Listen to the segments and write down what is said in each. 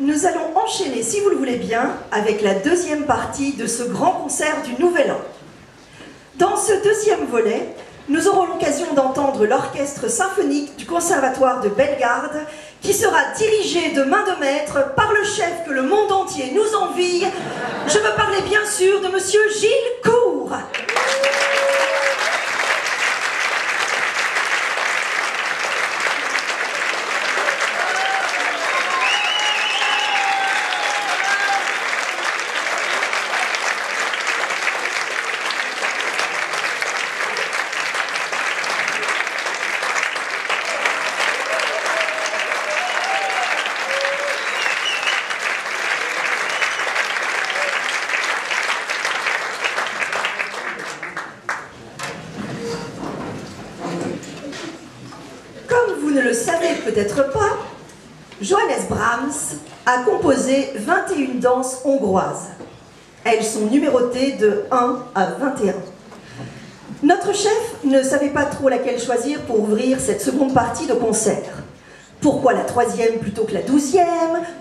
nous allons enchaîner, si vous le voulez bien, avec la deuxième partie de ce grand concert du Nouvel An. Dans ce deuxième volet, nous aurons l'occasion d'entendre l'orchestre symphonique du Conservatoire de Bellegarde, qui sera dirigé de main de maître par le chef que le monde entier nous envie. Je veux parler bien sûr de Monsieur Gilles peut-être pas, Johannes Brahms a composé 21 danses hongroises. Elles sont numérotées de 1 à 21. Notre chef ne savait pas trop laquelle choisir pour ouvrir cette seconde partie de concert. Pourquoi la troisième plutôt que la douzième?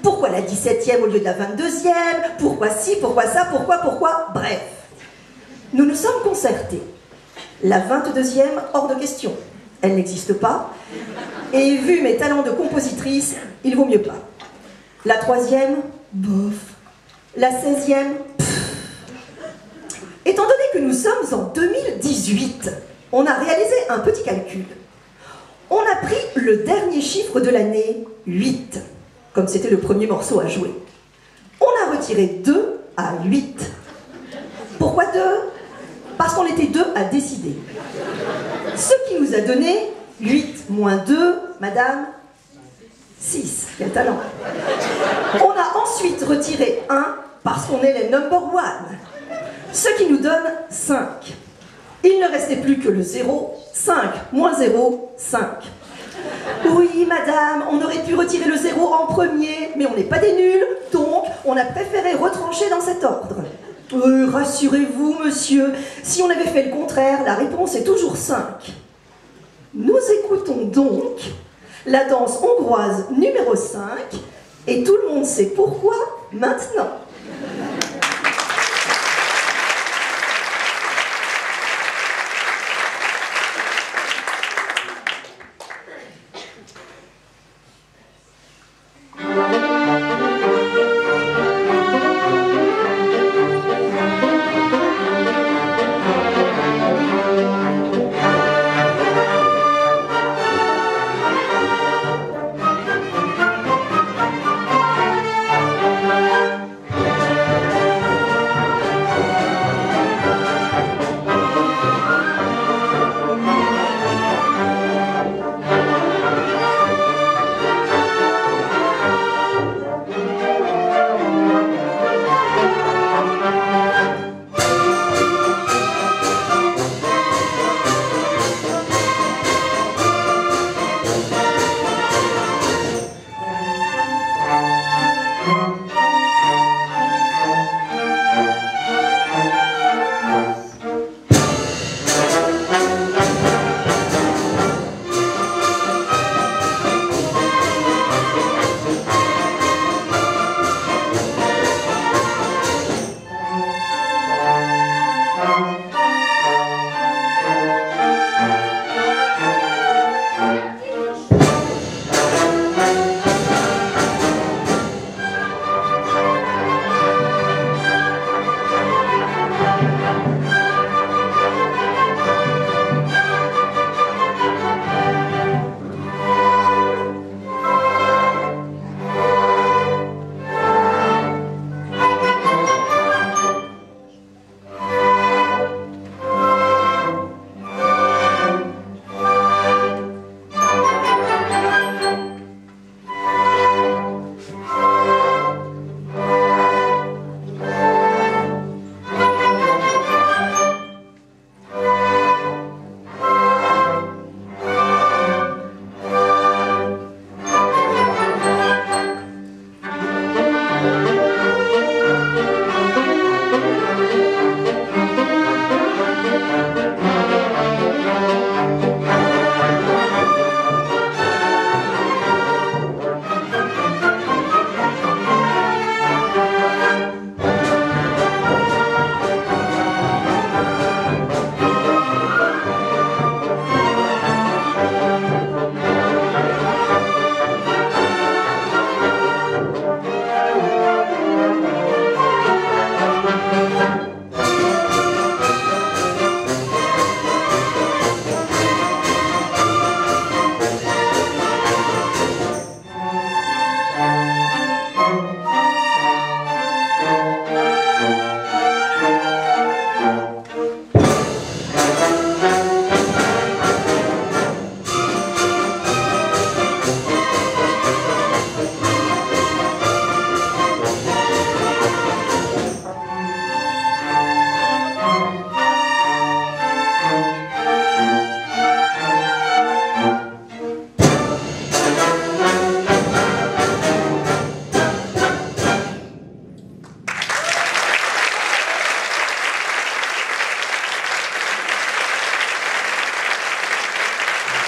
Pourquoi la dix-septième au lieu de la vingt-deuxième? Pourquoi ci, pourquoi ça, pourquoi, pourquoi? Bref, nous nous sommes concertés. La vingt-deuxième, hors de question. Elle n'existe pas. Et vu mes talents de compositrice, il vaut mieux pas. La troisième, bof. La seizième, pff. Étant donné que nous sommes en 2018, on a réalisé un petit calcul. On a pris le dernier chiffre de l'année, 8, comme c'était le premier morceau à jouer. On a retiré 2 à 8. Pourquoi 2 Parce qu'on était deux à décider. Ce qui nous a donné 8 moins 2, madame 6. Quel talent. On a ensuite retiré 1 parce qu'on est les number one. Ce qui nous donne 5. Il ne restait plus que le 0. 5 moins 0, 5. Oui, madame, on aurait pu retirer le 0 en premier, mais on n'est pas des nuls, donc on a préféré retrancher dans cet ordre. Euh, rassurez-vous, monsieur, si on avait fait le contraire, la réponse est toujours 5. Nous écoutons donc la danse hongroise numéro 5 et tout le monde sait pourquoi maintenant.